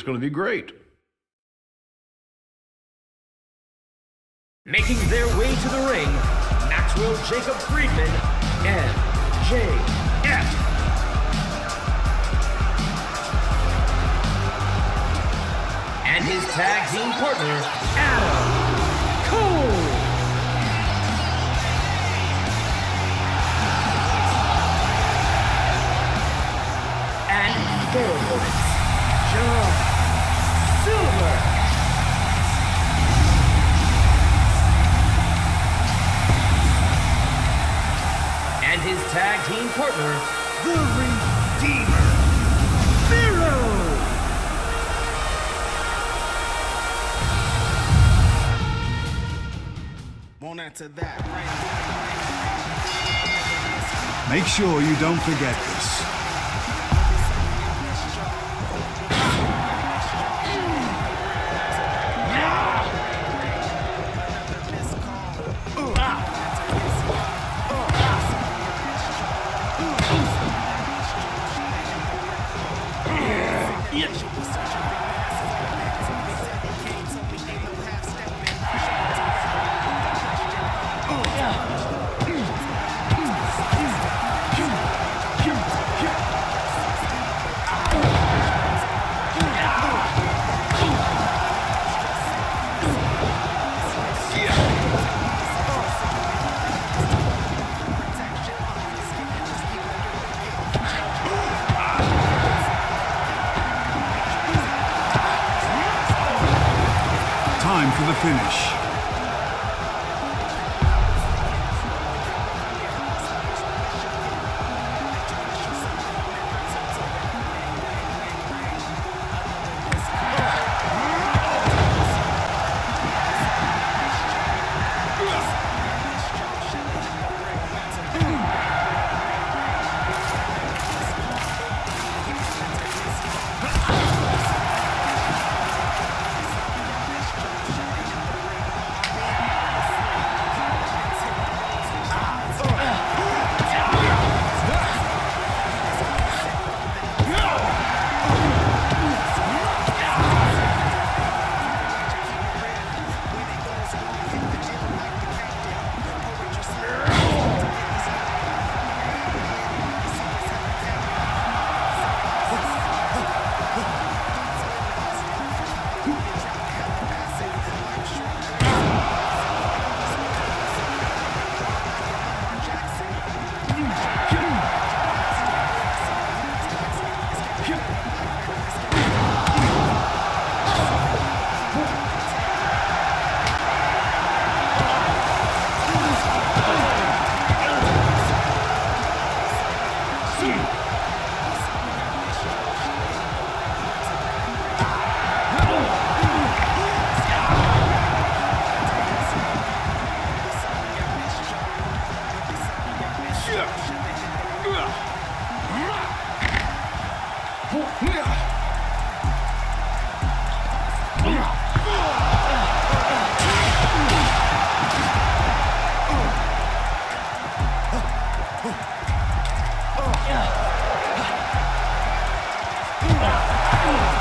It's going to be great. Making their way to the ring, Maxwell Jacob Friedman, MJF. And his tag team partner, Adam Cole. And opponents, John Silver. and his tag team partner, the Redeemer, Miro. Won't answer that. Make sure you don't forget this. Now's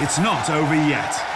It's not over yet.